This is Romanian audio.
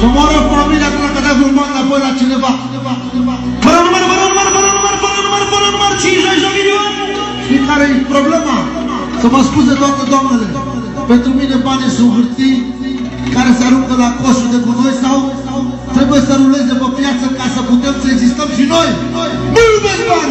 Să moară familia că dacă dai un ban înapoi la cineva. Fără număr, fără număr, fără număr, fără număr, fără număr, 50 de milioane. Știi care e problema? Să mă scuze toate doamnele. Pentru mine banii sunt hârtii care se aruncă la coșul de cu noi sau trebuie să ruleze pe piață ca să putem să existăm și noi. Mulțumesc. bani!